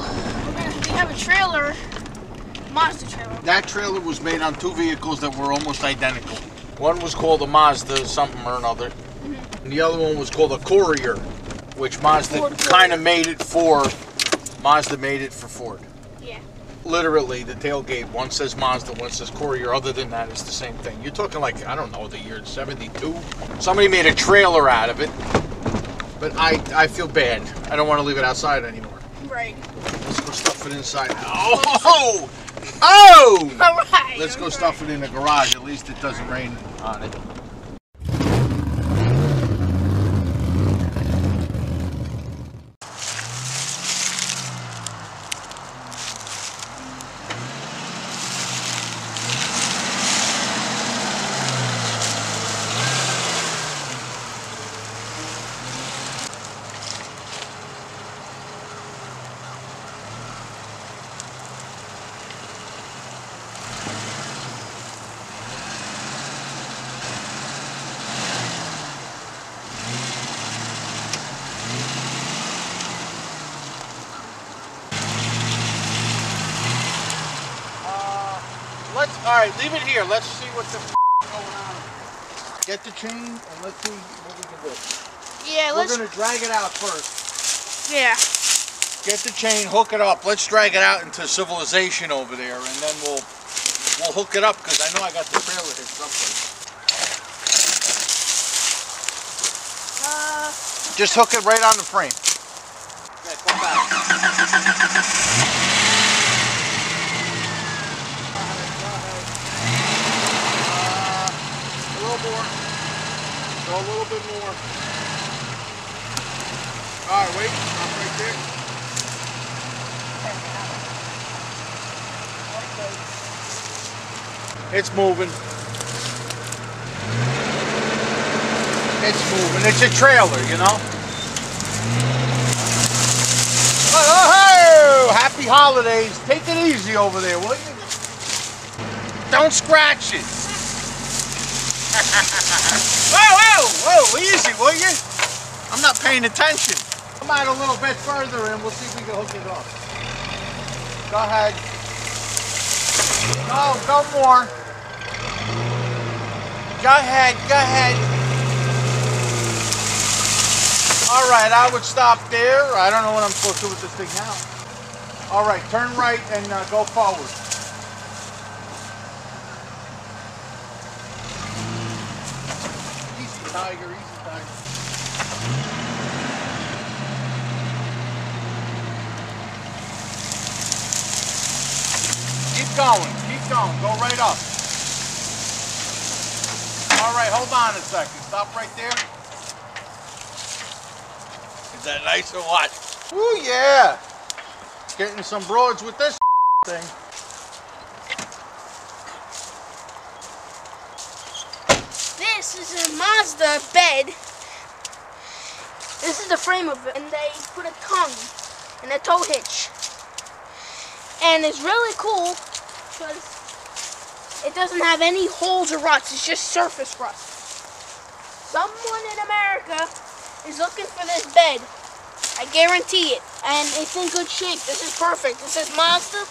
now we're gonna, we have a trailer, Mazda trailer. That trailer was made on two vehicles that were almost identical. One was called a Mazda something or another, mm-hmm. and the other one was called a Courier, which Mazda kind of made it for. Mazda made it for Ford. Yeah. Literally, the tailgate one says Mazda, one says Courier. Other than that, it's the same thing. You're talking like I don't know the year '72. Somebody made a trailer out of it, but I I feel bad. I don't want to leave it outside anymore. Right. Let's go stuff it inside. Oh! Oh! All right. Let's go all stuff it in the garage. At least it doesn't rain on it. Uh, let's. All right, leave it here. Let's see what the f- going on. Get the chain and let's see what we can do. Yeah, We're let's. gonna drag it out first. Yeah. Get the chain, hook it up. Let's drag it out into civilization over there, and then we'll we'll hook it up because I know I got the trailer here someplace. Uh, Just hook it right on the frame. Yeah, come back. Uh, a little more. Go a little bit more. All right, wait. Stop right there. It's moving. It's moving. It's a trailer, you know. Oh, oh, happy holidays. Take it easy over there, will you? Don't scratch it. whoa, whoa, whoa, easy, will you? I'm not paying attention. Come out a little bit further and we'll see if we can hook it up. Go ahead. No, go more. Go ahead, go ahead. All right, I would stop there. I don't know what I'm supposed to do with this thing now. All right, turn right and uh, go forward. Tiger, easy, tiger. Keep going, keep going, go right up. All right, hold on a second. Stop right there. Is that nice or what? Ooh, yeah. Getting some broads with this thing. This is a Mazda bed. This is the frame of it, and they put a tongue and a tow hitch. And it's really cool because it doesn't have any holes or ruts. It's just surface rust. Someone in America is looking for this bed. I guarantee it. And it's in good shape. This is perfect. This is Mazda,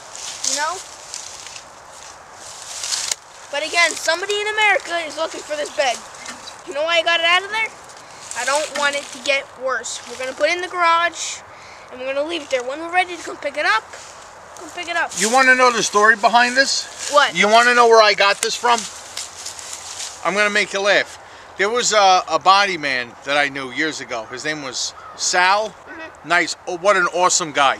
you know? But again, somebody in America is looking for this bed. You know why I got it out of there? I don't want it to get worse. We're gonna put it in the garage and we're gonna leave it there. When we're ready to come pick it up, come pick it up. You want to know the story behind this? What? You want to know where I got this from? I'm going to make you laugh. There was a, a body man that I knew years ago. His name was Sal. Mm-hmm. Nice. Oh, what an awesome guy.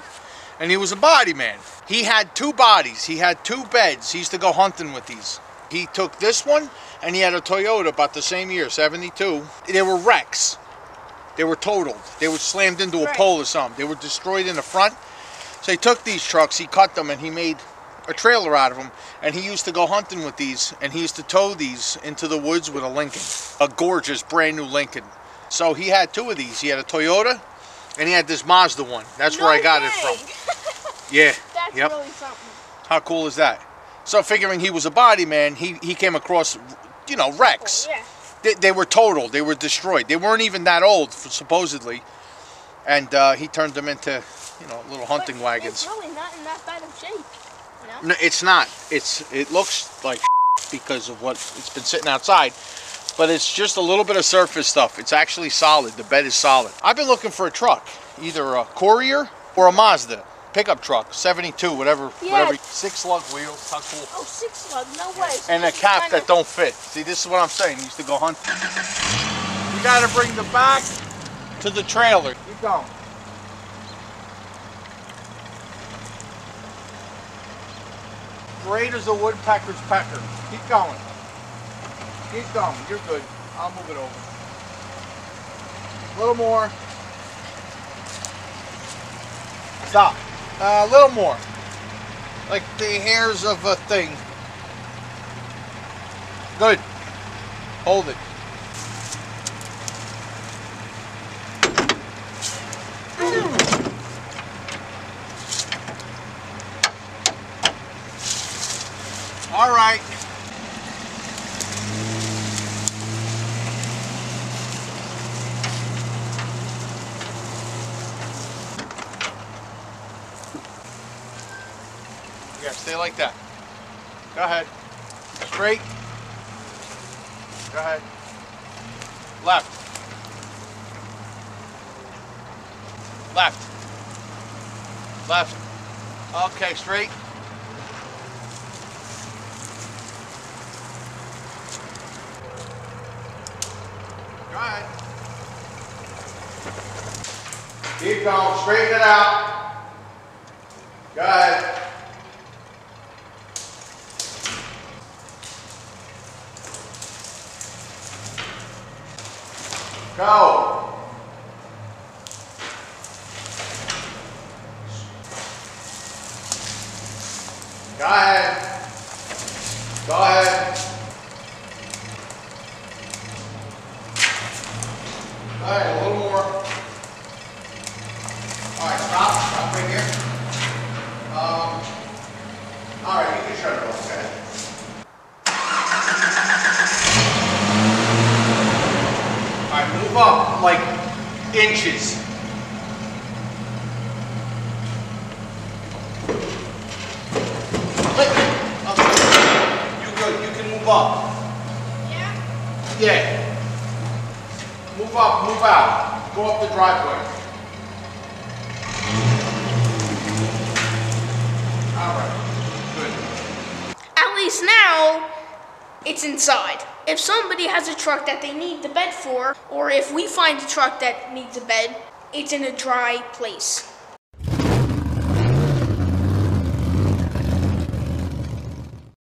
And he was a body man. He had two bodies. He had two beds. He used to go hunting with these. He took this one and he had a Toyota about the same year, 72. They were wrecks. They were totaled. They were slammed into a Right. pole or something. They were destroyed in the front. So he took these trucks, he cut them, and he made a trailer out of them. And he used to go hunting with these, and he used to tow these into the woods with a Lincoln, a gorgeous brand new Lincoln. So he had two of these. He had a Toyota, and he had this Mazda one. That's where I No got it from. Yeah. That's yep. really something. How cool is that? So figuring he was a body man, he he came across, you know, wrecks. Yeah. They, they were total. They were destroyed. They weren't even that old, supposedly. And uh, he turned them into you know, little hunting But wagons. It's really not in that bad of shape. You know? No, it's not. It's it looks like because of what it's been sitting outside, but it's just a little bit of surface stuff. It's actually solid. The bed is solid. I've been looking for a truck, either a Courier or a Mazda pickup truck, 72, whatever, Yeah. whatever. Six lug wheels, how cool. Oh, six lug, no way. So And a cap kinda- that don't fit. See, this is what I'm saying. You used to go hunt. You got to bring the back to the trailer. Keep going. Great as a woodpecker's pecker. Keep going. Keep going. You're good. I'll move it over. A little more. Stop. Uh, a little more. Like the hairs of a thing. Good. Hold it. All right. Yeah, stay like that. Go ahead. Straight. Go ahead. Left. Left. Left. Okay, straight. Go ahead. Keep going. Straighten it out. Go ahead. Go. Go ahead. Go ahead. Go ahead, a little more. All right, stop. Stop right here. Um, all right, you can shut it off. Okay. All right, like inches. You good? You can move up. Yeah? Yeah. Move up, move out. Go up the driveway. All right. Good. At least now, it's inside. If somebody has a truck that they need the bed for, or if we find a truck that needs a bed, it's in a dry place.